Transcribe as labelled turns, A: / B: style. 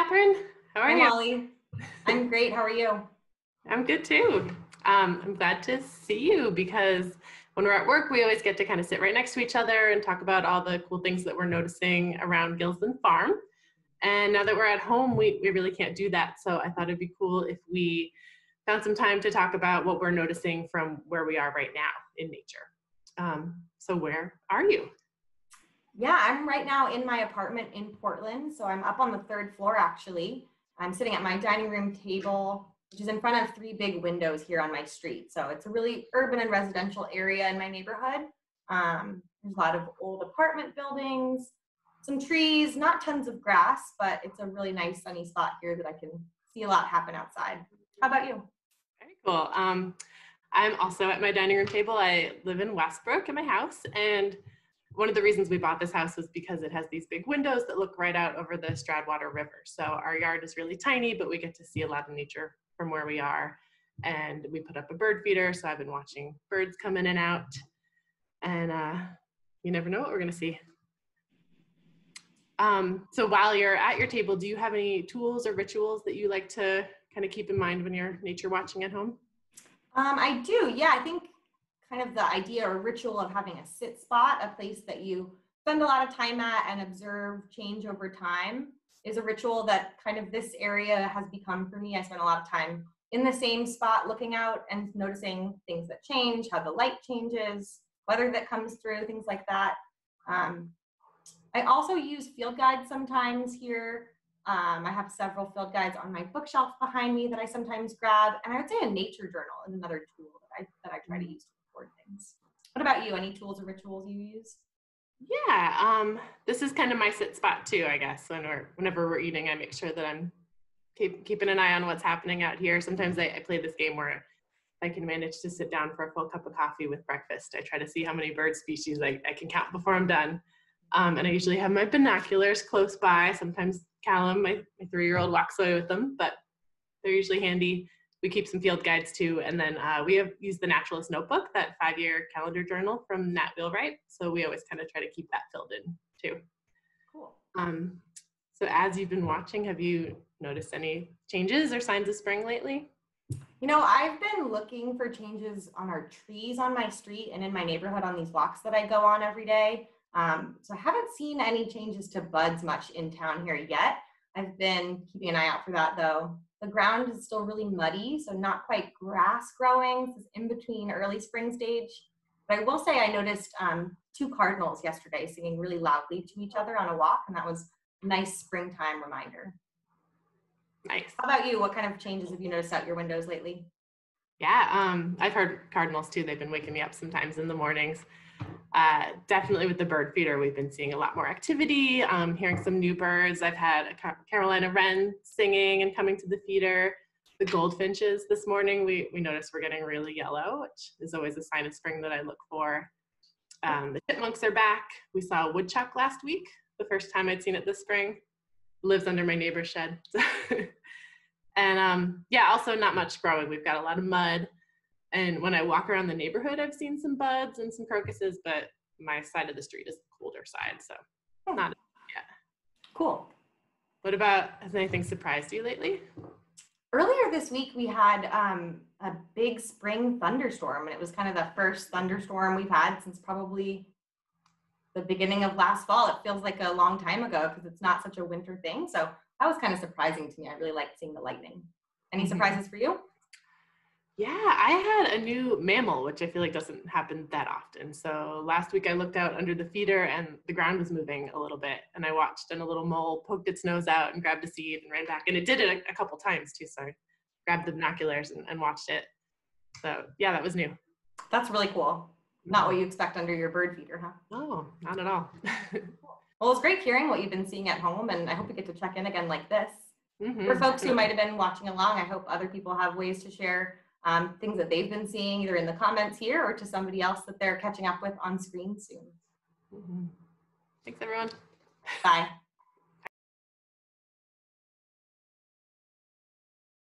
A: Catherine. How are
B: Hi,
A: you?
B: Molly. I'm great. How are you?
A: I'm good too. Um, I'm glad to see you because when we're at work, we always get to kind of sit right next to each other and talk about all the cool things that we're noticing around Gilsland Farm. And now that we're at home, we, we really can't do that. So I thought it'd be cool if we found some time to talk about what we're noticing from where we are right now in nature. Um, so where are you?
B: Yeah, I'm right now in my apartment in Portland. So I'm up on the third floor actually. I'm sitting at my dining room table, which is in front of three big windows here on my street. So it's a really urban and residential area in my neighborhood. Um, there's a lot of old apartment buildings, some trees, not tons of grass, but it's a really nice sunny spot here that I can see a lot happen outside. How about you?
A: Very cool. Um, I'm also at my dining room table. I live in Westbrook in my house, and one of the reasons we bought this house was because it has these big windows that look right out over the Stroudwater River. So our yard is really tiny, but we get to see a lot of nature from where we are. And we put up a bird feeder, so I've been watching birds come in and out. And uh, you never know what we're gonna see. Um, so while you're at your table, do you have any tools or rituals that you like to kind of keep in mind when you're nature watching at home?
B: Um, I do. Yeah, I think kind of the idea or ritual of having a sit spot, a place that you spend a lot of time at and observe change over time, is a ritual that kind of this area has become for me. I spend a lot of time in the same spot looking out and noticing things that change, how the light changes, weather that comes through, things like that. Um, I also use field guides sometimes here. Um, I have several field guides on my bookshelf behind me that I sometimes grab, and I would say a nature journal is another tool that I that I try to use to record things. What about you? Any tools or rituals you use?
A: Yeah, um, this is kind of my sit spot too, I guess. When we're, whenever we're eating, I make sure that I'm keep, keeping an eye on what's happening out here. Sometimes I, I play this game where I can manage to sit down for a full cup of coffee with breakfast. I try to see how many bird species I, I can count before I'm done. Um, and I usually have my binoculars close by. Sometimes Callum, my, my three-year-old, walks away with them, but they're usually handy. We keep some field guides too, and then uh, we have used the Naturalist Notebook, that five-year calendar journal from Nat Wheelwright. So we always kind of try to keep that filled in too.
B: Cool.
A: Um, so as you've been watching, have you noticed any changes or signs of spring lately?
B: You know, I've been looking for changes on our trees on my street and in my neighborhood on these walks that I go on every day. Um, so I haven't seen any changes to buds much in town here yet. I've been keeping an eye out for that though. The ground is still really muddy, so not quite grass growing. This is in between early spring stage. But I will say I noticed um, two cardinals yesterday singing really loudly to each other on a walk, and that was a nice springtime reminder.
A: Nice.
B: How about you? What kind of changes have you noticed out your windows lately?
A: Yeah, um, I've heard cardinals too. They've been waking me up sometimes in the mornings. Uh, definitely with the bird feeder, we've been seeing a lot more activity, um, hearing some new birds. I've had a Carolina wren singing and coming to the feeder. The goldfinches this morning, we, we noticed we're getting really yellow, which is always a sign of spring that I look for. Um, the chipmunks are back. We saw a woodchuck last week, the first time I'd seen it this spring. Lives under my neighbor's shed. and um, yeah, also not much growing. We've got a lot of mud. And when I walk around the neighborhood, I've seen some buds and some crocuses, but my side of the street is the colder side, so not yet.
B: Cool.
A: What about has anything surprised you lately?
B: Earlier this week, we had um, a big spring thunderstorm, and it was kind of the first thunderstorm we've had since probably the beginning of last fall. It feels like a long time ago because it's not such a winter thing. So that was kind of surprising to me. I really liked seeing the lightning. Any
A: Mhm.
B: surprises for you?
A: Yeah, I had a new mammal, which I feel like doesn't happen that often. So last week I looked out under the feeder and the ground was moving a little bit. And I watched and a little mole poked its nose out and grabbed a seed and ran back. And it did it a, a couple times too. So I grabbed the binoculars and, and watched it. So yeah, that was new.
B: That's really cool. Not what you expect under your bird feeder, huh?
A: Oh, not at all.
B: Well, it's great hearing what you've been seeing at home, and I hope we get to check in again like this.
A: Mhm,
B: For folks who might have been watching along, I hope other people have ways to share um, things that they've been seeing either in the comments here or to somebody else that they're catching up with on screen soon.
A: Mhm. Thanks, everyone.
B: Bye.